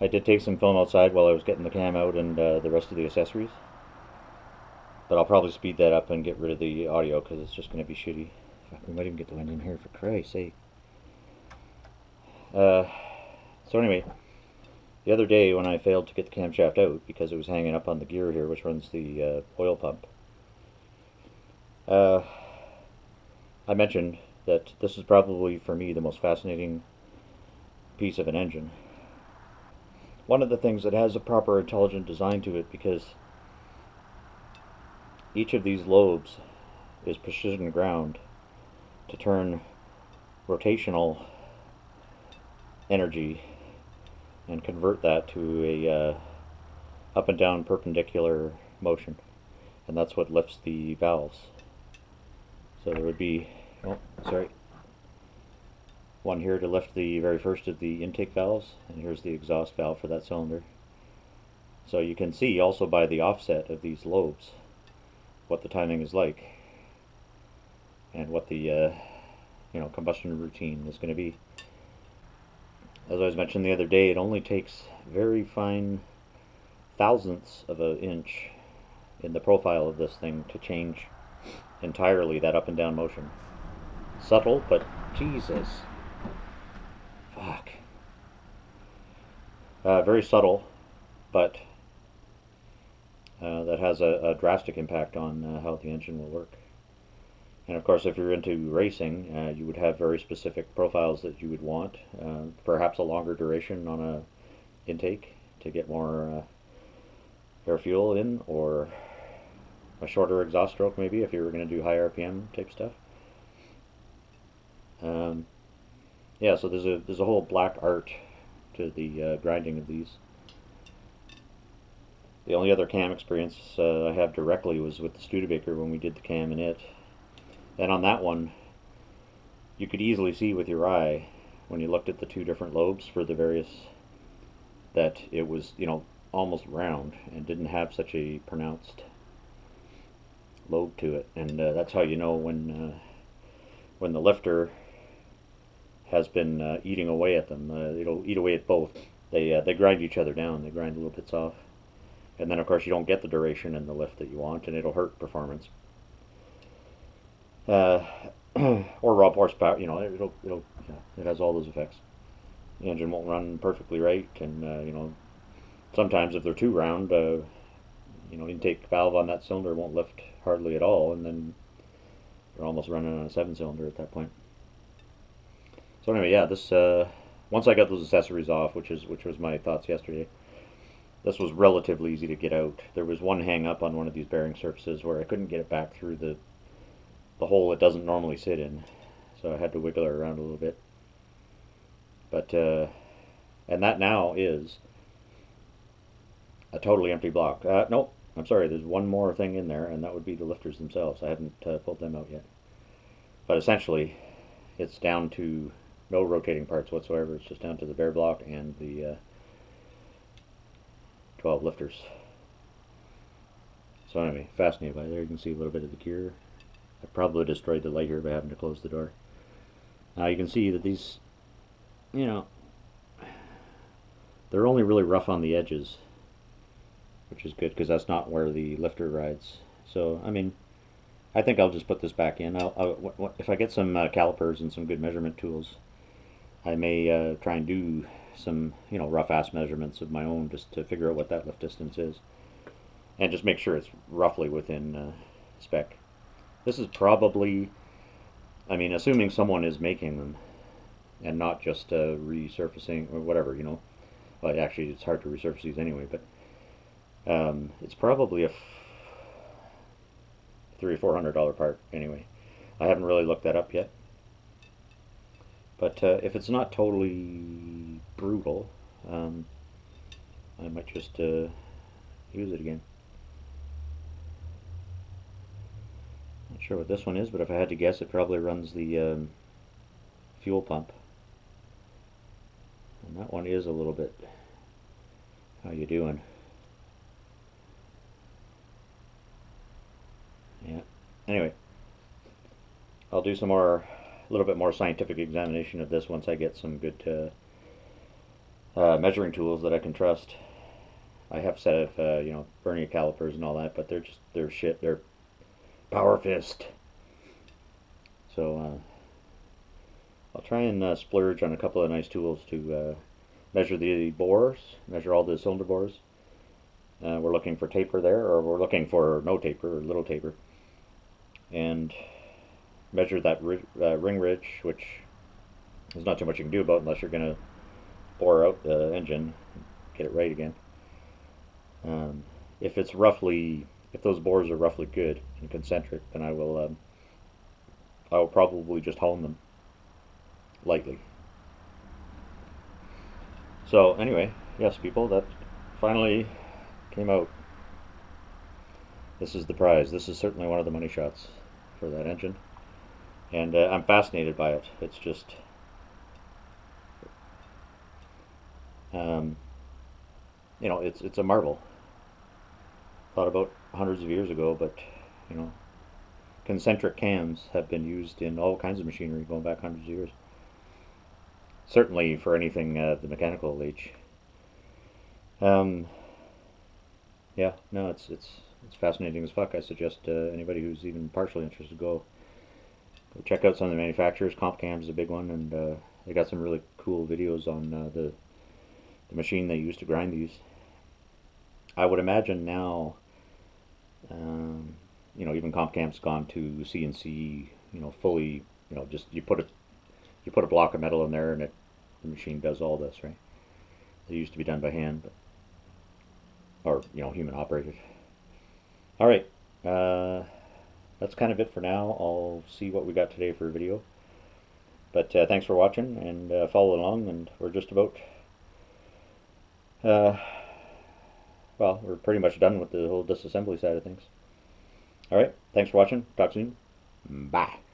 I did take some film outside while I was getting the cam out and uh, the rest of the accessories. But I'll probably speed that up and get rid of the audio because it's just going to be shitty. Fuck, we might even get the wind in here for Christ's sake. Uh, so anyway, the other day when I failed to get the camshaft out because it was hanging up on the gear here which runs the uh, oil pump, uh, I mentioned that this is probably for me the most fascinating piece of an engine. One of the things that has a proper intelligent design to it because each of these lobes is precision ground to turn rotational energy and convert that to a uh, up and down perpendicular motion. And that's what lifts the valves. So there would be oh sorry one here to lift the very first of the intake valves and here's the exhaust valve for that cylinder. So you can see also by the offset of these lobes what the timing is like and what the uh, you know combustion routine is going to be. As I was mentioned the other day it only takes very fine thousandths of an inch in the profile of this thing to change entirely that up and down motion. Subtle but Jesus Fuck. Uh, very subtle, but uh, that has a, a, drastic impact on uh, how the engine will work. And of course, if you're into racing, uh, you would have very specific profiles that you would want. Uh, perhaps a longer duration on a intake to get more uh, air fuel in, or a shorter exhaust stroke maybe if you were going to do high RPM type stuff. Um, yeah, so there's a there's a whole black art to the uh, grinding of these. The only other cam experience uh, I have directly was with the Studebaker when we did the cam in it. And on that one, you could easily see with your eye when you looked at the two different lobes for the various that it was, you know, almost round and didn't have such a pronounced lobe to it. And uh, that's how you know when uh, when the lifter has been uh, eating away at them. Uh, it'll eat away at both. They uh, they grind each other down. They grind little bits off, and then of course you don't get the duration and the lift that you want, and it'll hurt performance. Uh, or raw horsepower. You know, it'll it'll yeah, it has all those effects. The engine won't run perfectly right, and uh, you know, sometimes if they're too round, uh, you know, intake valve on that cylinder won't lift hardly at all, and then you're almost running on a seven cylinder at that point. So anyway, yeah, this uh, once I got those accessories off, which is which was my thoughts yesterday, this was relatively easy to get out. There was one hang up on one of these bearing surfaces where I couldn't get it back through the the hole it doesn't normally sit in, so I had to wiggle it around a little bit. But uh, and that now is a totally empty block. Uh, nope, I'm sorry. There's one more thing in there, and that would be the lifters themselves. I haven't uh, pulled them out yet. But essentially, it's down to no rotating parts whatsoever. It's just down to the bare block and the uh, 12 lifters. So anyway, fascinated by there. You can see a little bit of the gear. I probably destroyed the light here by having to close the door. Now you can see that these, you know, they're only really rough on the edges, which is good because that's not where the lifter rides. So, I mean, I think I'll just put this back in. I'll, I'll, if I get some uh, calipers and some good measurement tools, I may uh, try and do some, you know, rough-ass measurements of my own just to figure out what that lift distance is. And just make sure it's roughly within uh, spec. This is probably, I mean, assuming someone is making them and not just uh, resurfacing or whatever, you know. Well, actually, it's hard to resurface these anyway, but um, it's probably a three or four hundred dollar part anyway. I haven't really looked that up yet. But uh, if it's not totally brutal, um, I might just uh, use it again. Not sure what this one is, but if I had to guess, it probably runs the um, fuel pump. And that one is a little bit. How you doing? Yeah. Anyway, I'll do some more a little bit more scientific examination of this once I get some good uh, uh, measuring tools that I can trust. I have set of uh, you know vernier calipers and all that, but they're just they're shit. They're Powerfist. So uh, I'll try and uh, splurge on a couple of nice tools to uh, measure the bores, measure all the cylinder bores. We're looking for taper there, or we're looking for no taper or little taper, and measure that ri uh, ring ridge, which there's not too much you can do about unless you're going to bore out the engine, get it right again. Um, if it's roughly, if those bores are roughly good and concentric, then I will, um, I will probably just hone them lightly. So anyway, yes, people, that finally came out. This is the prize. This is certainly one of the money shots for that engine, and uh, I'm fascinated by it. It's just Um, you know, it's it's a marvel. Thought about hundreds of years ago, but you know, concentric cams have been used in all kinds of machinery going back hundreds of years. Certainly for anything uh, the mechanical age. Um, yeah, no, it's it's it's fascinating as fuck. I suggest uh, anybody who's even partially interested go check out some of the manufacturers. CompCam is a big one, and uh, they got some really cool videos on uh, the the machine they used to grind these. I would imagine now, um, you know, even CompCam's gone to CNC, you know, fully, you know, just you put a you put a block of metal in there and it the machine does all this, right? It used to be done by hand, but, or you know, human operated. All right, uh, that's kind of it for now. I'll see what we got today for a video. But uh, thanks for watching and uh, follow along, and we're just about uh, well, we're pretty much done with the whole disassembly side of things. All right, thanks for watching. Talk soon. Bye.